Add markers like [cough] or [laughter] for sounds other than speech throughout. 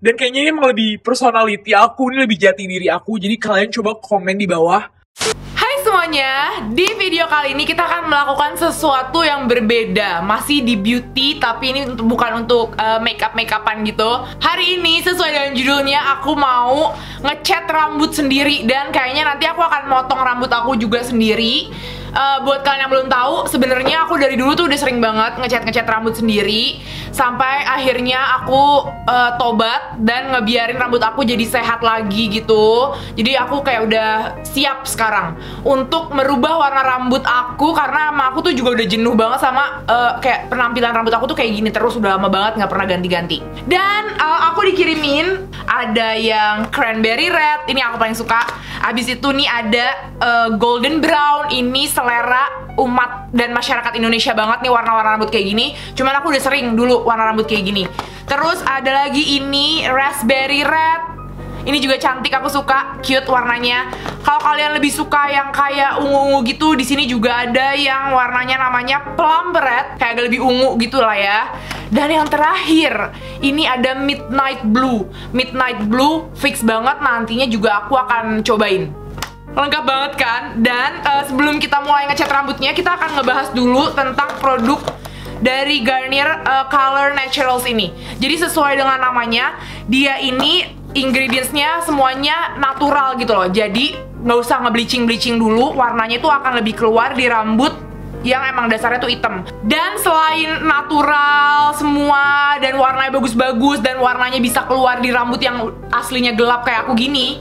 Dan kayaknya ini emang lebih personality aku, ini lebih jati diri aku. Jadi kalian coba komen di bawah. Hai semuanya, di video kali ini kita akan melakukan sesuatu yang berbeda. Masih di beauty, tapi ini untuk, bukan untuk uh, makeup makeupan gitu. Hari ini sesuai dengan judulnya aku mau ngecat rambut sendiri. Dan kayaknya nanti aku akan motong rambut aku juga sendiri. Uh, buat kalian yang belum tahu, sebenarnya aku dari dulu tuh udah sering banget ngecat-ngecat rambut sendiri sampai akhirnya aku uh, tobat dan ngebiarin rambut aku jadi sehat lagi gitu. Jadi aku kayak udah siap sekarang untuk merubah warna rambut aku karena sama aku tuh juga udah jenuh banget sama uh, kayak penampilan rambut aku tuh kayak gini terus udah lama banget nggak pernah ganti-ganti. Dan uh, aku dikirimin ada yang cranberry red, ini aku paling suka. Abis itu nih ada uh, golden brown, ini selera umat dan masyarakat Indonesia banget nih warna-warna rambut kayak gini. Cuman aku udah sering dulu warna rambut kayak gini. Terus ada lagi ini raspberry red. Ini juga cantik, aku suka, cute warnanya. Kalau kalian lebih suka yang kayak ungu-ungu gitu, di sini juga ada yang warnanya namanya plum red, kayak agak lebih ungu gitu lah ya. Dan yang terakhir, ini ada midnight blue. Midnight blue fix banget nantinya juga aku akan cobain. Lengkap banget kan? Dan uh, sebelum kita mulai ngecat rambutnya, kita akan ngebahas dulu tentang produk dari Garnier uh, Color Naturals ini. Jadi sesuai dengan namanya, dia ini ingredientsnya semuanya natural gitu loh. Jadi nggak usah ngebleaching bleaching dulu, warnanya itu akan lebih keluar di rambut yang emang dasarnya tuh hitam. Dan selain natural semua dan warnanya bagus-bagus dan warnanya bisa keluar di rambut yang aslinya gelap kayak aku gini,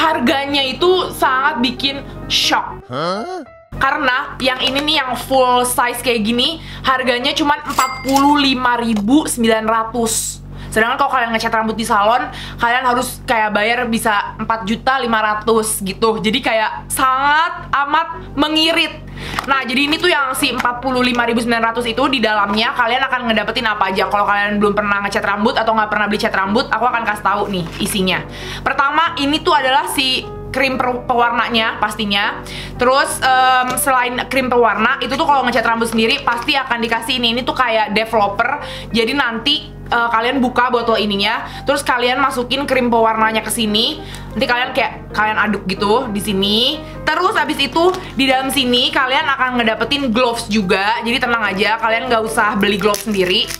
harganya itu sangat bikin shock. Huh? Karena yang ini nih yang full size kayak gini harganya cuma 45.900. Sedangkan kalau kalian ngecat rambut di salon, kalian harus kayak bayar bisa 4 juta 500 gitu. Jadi kayak sangat amat mengirit. Nah, jadi ini tuh yang si 45.900 itu di dalamnya kalian akan ngedapetin apa aja. Kalau kalian belum pernah ngecat rambut atau nggak pernah beli cat rambut, aku akan kasih tahu nih isinya. Pertama, ini tuh adalah si krim pewarnanya pastinya. Terus um, selain krim pewarna itu tuh kalau ngecat rambut sendiri pasti akan dikasih ini. Ini tuh kayak developer. Jadi nanti uh, kalian buka botol ininya, terus kalian masukin krim pewarnanya ke sini. Nanti kalian kayak kalian aduk gitu di sini. Terus habis itu di dalam sini kalian akan ngedapetin gloves juga. Jadi tenang aja, kalian nggak usah beli gloves sendiri.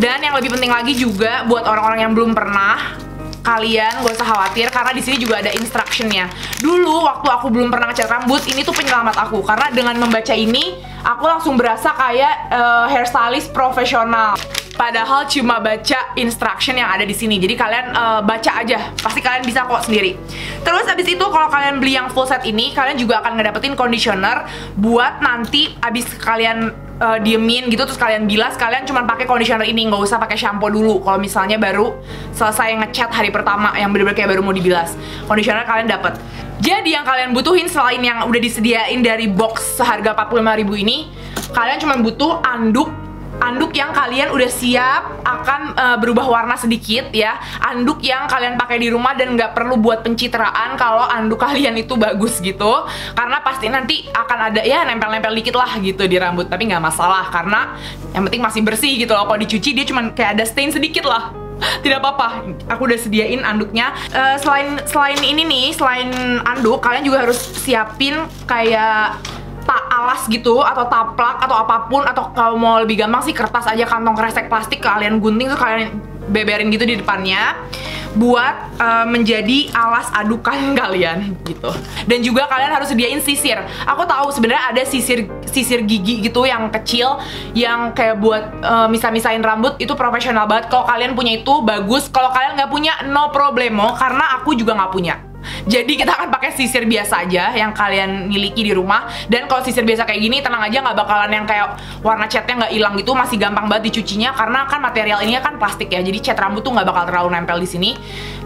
Dan yang lebih penting lagi juga buat orang-orang yang belum pernah kalian gak usah khawatir karena di sini juga ada instructionnya. Dulu waktu aku belum pernah ngecat rambut, ini tuh penyelamat aku karena dengan membaca ini aku langsung berasa kayak uh, hairstylist profesional. Padahal cuma baca instruction yang ada di sini. Jadi kalian uh, baca aja, pasti kalian bisa kok sendiri. Terus habis itu kalau kalian beli yang full set ini, kalian juga akan ngedapetin conditioner buat nanti abis kalian uh, diemin gitu terus kalian bilas kalian cuma pakai conditioner ini nggak usah pakai shampoo dulu. Kalau misalnya baru selesai ngecat hari pertama yang bener-bener kayak baru mau dibilas conditioner kalian dapat jadi yang kalian butuhin selain yang udah disediain dari box seharga 45.000 ini kalian cuma butuh anduk anduk yang kalian udah siap akan uh, berubah warna sedikit ya. Anduk yang kalian pakai di rumah dan nggak perlu buat pencitraan kalau anduk [laughs] kalian itu bagus gitu. Karena pasti nanti akan ada ya nempel-nempel dikit lah gitu di rambut. Tapi nggak masalah karena yang penting masih bersih gitu loh. Kalau dicuci dia cuman kayak ada stain sedikit lah. [laughs] Tidak apa-apa. Aku udah sediain anduknya. Uh, selain selain ini nih selain anduk kalian juga harus siapin kayak tak alas gitu atau taplak atau apa pun atau kalau mau lebih gampang sih kertas aja kantong kresek plastik kalian gunting tuh kalian beberin gitu di depannya buat uh, menjadi alas adukan [laughs] kalian gitu. Dan juga kalian harus sediain sisir. Aku tahu sebenarnya ada sisir sisir gigi gitu yang kecil yang kayak buat uh, misah-misahin rambut itu profesional banget. Kalau kalian punya itu bagus. Kalau kalian nggak punya no problemo karena aku juga nggak punya. Jadi kita akan pakai sisir biasa aja yang kalian miliki di rumah. Dan kalau sisir biasa kayak gini tenang aja nggak bakalan yang kayak warna catnya nggak hilang gitu, masih gampang banget dicucinya karena kan material ini kan plastik ya. Jadi cat rambut tuh nggak bakal terlalu nempel di sini.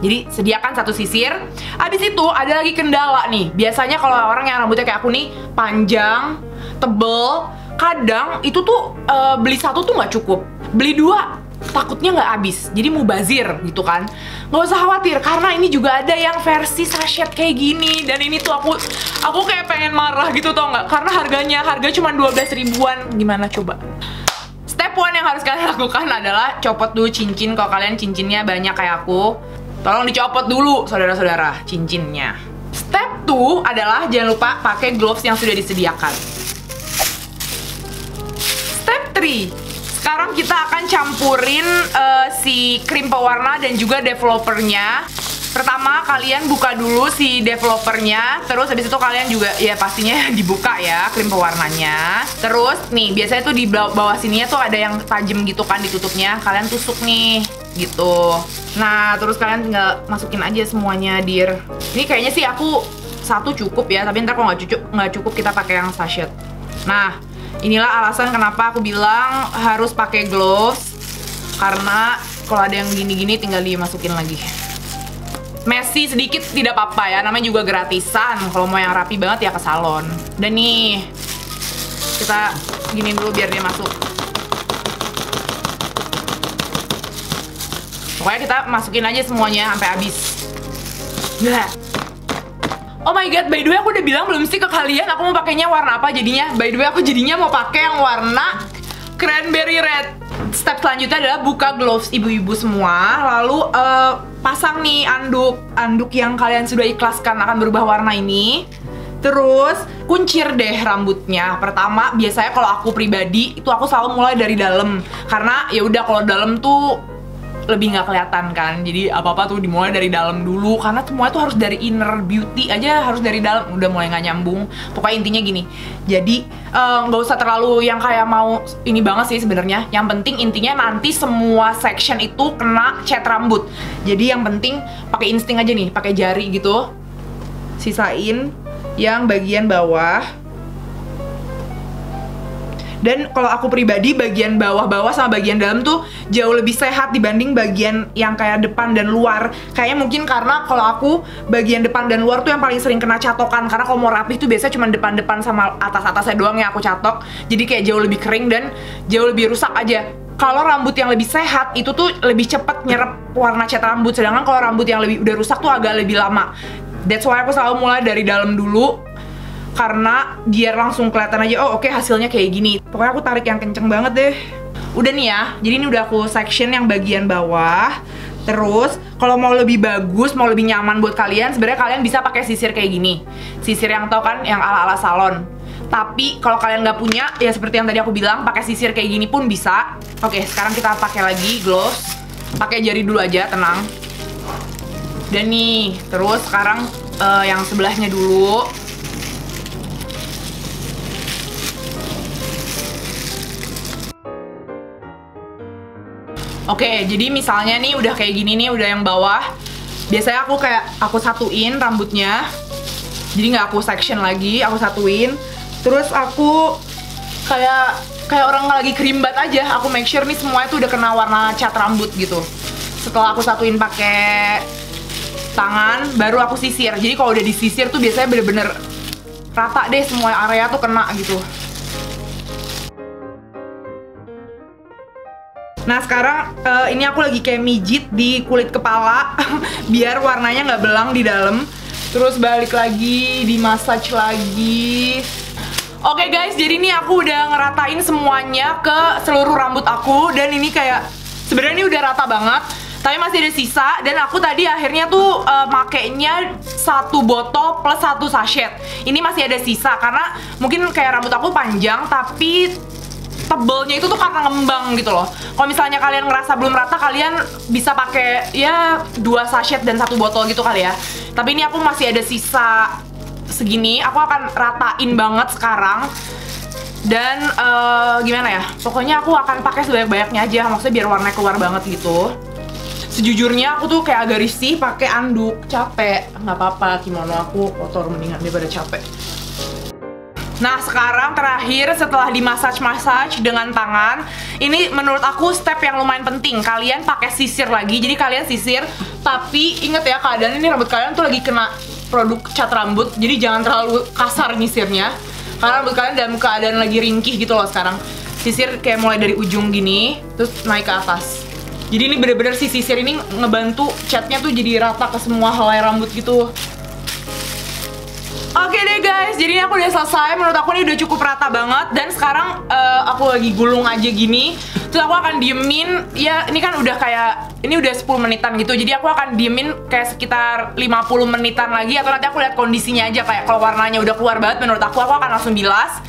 Jadi sediakan satu sisir. Habis itu ada lagi kendala nih. Biasanya kalau orang yang rambutnya kayak aku nih panjang, tebel, kadang itu tuh uh, beli satu tuh nggak cukup. Beli dua takutnya nggak habis jadi mau bazir gitu kan nggak usah khawatir karena ini juga ada yang versi sachet kayak gini dan ini tuh aku aku kayak pengen marah gitu tau nggak karena harganya harga cuma 12 ribuan gimana coba step one yang harus kalian [laughs] lakukan adalah copot dulu cincin kalau kalian cincinnya banyak kayak aku. Tolong dicopot dulu saudara-saudara cincinnya. Step 2 adalah jangan lupa pakai gloves yang sudah disediakan. Step 3 sekarang kita akan campurin uh, si krim pewarna dan juga developernya. Pertama kalian buka dulu si developernya. Terus habis itu kalian juga ya pastinya [laughs] dibuka ya krim pewarnanya. Terus nih biasanya tuh di bawah sininya tuh ada yang tajam gitu kan ditutupnya. Kalian tusuk nih gitu. Nah terus kalian tinggal masukin aja semuanya dir Ini kayaknya sih aku satu cukup ya Tapi ntar kalau nggak cukup, nggak cukup kita pakai yang sachet. Nah inilah alasan kenapa aku bilang harus pakai gloves Karena kalau ada yang gini-gini tinggal dimasukin lagi. Messy sedikit tidak apa-apa ya namanya juga gratisan. Kalau mau yang rapi banget ya ke salon. Dan nih kita gini dulu biar dia masuk. Pokoknya kita masukin aja semuanya sampai habis. Oh my god, by the way aku udah bilang belum sih ke kalian aku mau pakainya warna apa jadinya? By the way aku jadinya mau pakai yang warna cranberry red step selanjutnya adalah buka gloves ibu-ibu semua lalu uh, pasang nih anduk anduk yang kalian sudah ikhlaskan akan berubah warna ini Terus kuncir deh rambutnya. Pertama biasanya kalau aku pribadi itu aku selalu mulai dari dalam karena ya udah kalau dalam tuh lebih nggak kelihatan kan. Jadi apa apa tuh dimulai dari dalam dulu. Karena semua itu harus dari inner beauty aja harus dari dalam. Udah mulai nggak nyambung. Pokoknya intinya gini. Jadi eh, nggak uh, usah terlalu yang kayak mau ini banget sih sebenarnya. Yang penting intinya nanti semua section itu kena cat rambut. Jadi yang penting pakai insting aja nih pakai jari gitu. Sisain yang bagian bawah dan kalau aku pribadi bagian bawah-bawah sama bagian dalam tuh jauh lebih sehat dibanding bagian yang kayak depan dan luar. Kayaknya mungkin karena kalau aku bagian depan dan luar tuh yang paling sering kena catokan. Karena kalau mau rapih tuh biasanya cuma depan-depan sama atas-atasnya doang yang aku catok. Jadi kayak jauh lebih kering dan jauh lebih rusak aja. Kalau rambut yang lebih sehat itu tuh lebih cepat nyerap warna cat rambut. Sedangkan kalau rambut yang lebih udah rusak tuh agak lebih lama. That's why aku selalu mulai dari dalam dulu karena biar langsung kelihatan aja oh oke okay, hasilnya kayak gini pokoknya aku tarik yang kenceng banget deh udah nih ya jadi ini udah aku section yang bagian bawah Terus kalau mau lebih bagus, mau lebih nyaman buat kalian, sebenarnya kalian bisa pakai sisir kayak gini. Sisir yang tau kan, yang ala-ala salon. Tapi kalau kalian nggak punya, ya seperti yang tadi aku bilang, pakai sisir kayak gini pun bisa. Oke, sekarang kita pakai lagi gloves. Pakai jari dulu aja, tenang. Dan nih, terus sekarang uh, yang sebelahnya dulu. Oke, jadi misalnya nih udah kayak gini nih, udah yang bawah. Biasanya aku kayak aku satuin rambutnya. Jadi nggak aku section lagi, aku satuin. Terus aku kayak kayak orang lagi kerimbat aja. Aku make sure nih semua itu udah kena warna cat rambut gitu. Setelah aku satuin pakai tangan, baru aku sisir. Jadi kalau udah disisir tuh biasanya bener-bener rata deh semua area tuh kena gitu. Nah sekarang uh, ini aku lagi kayak mijit di kulit kepala [laughs] biar warnanya nggak belang di dalam. Terus balik lagi, di massage lagi. Oke okay guys, jadi ini aku udah ngeratain semuanya ke seluruh rambut aku dan ini kayak sebenarnya ini udah rata banget. Tapi masih ada sisa dan aku tadi akhirnya tuh uh, makainya satu botol plus satu sachet. Ini masih ada sisa karena mungkin kayak rambut aku panjang tapi tebelnya itu tuh karena ngembang gitu loh. Kalau misalnya kalian ngerasa belum rata, kalian bisa pakai ya dua sachet dan satu botol gitu kali ya. Tapi ini aku masih ada sisa segini, aku akan ratain banget sekarang. Dan uh, gimana ya? Pokoknya aku akan pakai sebanyak-banyaknya aja, maksudnya biar warnanya keluar banget gitu. Sejujurnya aku tuh kayak agak risih pakai anduk, capek. nggak apa-apa, kimono aku kotor mendingan daripada capek. Nah sekarang terakhir setelah di massage-massage dengan tangan Ini menurut aku step yang lumayan penting. Kalian pakai sisir lagi. Jadi kalian sisir Tapi inget ya keadaan ini rambut kalian tuh lagi kena produk cat rambut. Jadi jangan terlalu kasar nyisirnya. Karena rambut kalian dalam keadaan lagi ringkih gitu loh sekarang. Sisir kayak mulai dari ujung gini Terus naik ke atas. Jadi ini bener-bener si sisir ini ngebantu catnya tuh jadi rata ke semua helai rambut gitu Oke okay deh guys, jadi aku udah selesai. Menurut aku ini udah cukup rata banget. Dan sekarang uh, aku lagi gulung aja gini. terus aku akan diemin. Ya ini kan udah kayak ini udah 10 menitan gitu. Jadi aku akan diemin kayak sekitar 50 menitan lagi. Atau nanti aku lihat kondisinya aja. Kayak kalau warnanya udah keluar banget menurut aku aku akan langsung bilas.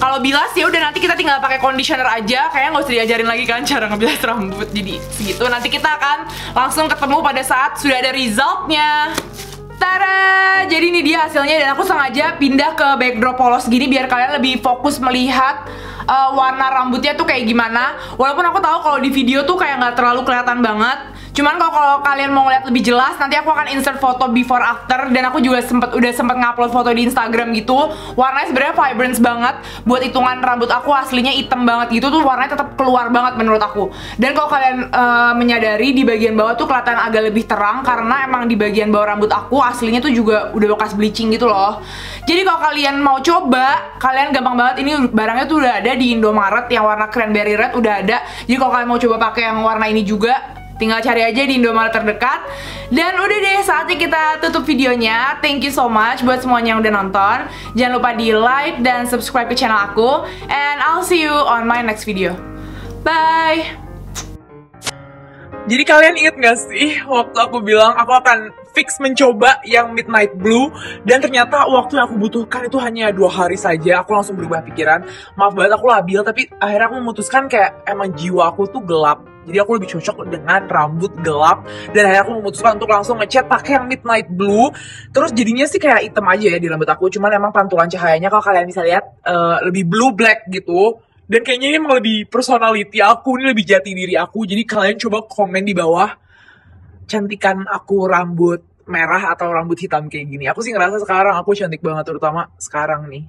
Kalau bilas ya udah nanti kita tinggal pakai conditioner aja. Kayaknya nggak usah diajarin lagi kan cara ngebilas rambut. Jadi segitu. Nanti kita akan langsung ketemu pada saat sudah ada resultnya Tara, jadi ini dia hasilnya dan aku sengaja pindah ke backdrop polos gini biar kalian lebih fokus melihat uh, warna rambutnya tuh kayak gimana. Walaupun aku tahu kalau di video tuh kayak nggak terlalu kelihatan banget. Cuman kalau kalau kalian mau ngeliat lebih jelas, nanti aku akan insert foto before after dan aku juga sempet udah sempet ngupload foto di Instagram gitu. Warnanya sebenarnya vibrant banget. Buat hitungan rambut aku aslinya hitam banget gitu tuh warnanya tetap keluar banget menurut aku. Dan kalau kalian uh, menyadari di bagian bawah tuh kelihatan agak lebih terang karena emang di bagian bawah rambut aku aslinya tuh juga udah bekas bleaching gitu loh. Jadi kalau kalian mau coba, kalian gampang banget ini barangnya tuh udah ada di Indomaret yang warna cranberry red udah ada. Jadi kalau kalian mau coba pakai yang warna ini juga Tinggal cari aja di Indomaret terdekat. Dan udah deh saatnya kita tutup videonya. Thank you so much buat semuanya yang udah nonton. Jangan lupa di like dan subscribe ke channel aku. And I'll see you on my next video. Bye! Jadi kalian inget gak sih waktu aku bilang aku akan fix mencoba yang Midnight Blue. Dan ternyata waktu yang aku butuhkan itu hanya dua hari saja. Aku langsung berubah pikiran. Maaf banget aku labil tapi akhirnya aku memutuskan kayak emang jiwa aku tuh gelap. Jadi aku lebih cocok dengan rambut gelap. Dan akhirnya aku memutuskan untuk langsung ngecat pakai yang midnight blue. Terus jadinya sih kayak hitam aja ya di rambut aku. Cuman emang pantulan cahayanya kalau kalian bisa lihat uh, lebih blue black gitu. Dan kayaknya ini emang lebih personality aku, ini lebih jati diri aku. Jadi kalian coba komen di bawah cantikan aku rambut merah atau rambut hitam kayak gini. Aku sih ngerasa sekarang aku cantik banget terutama sekarang nih.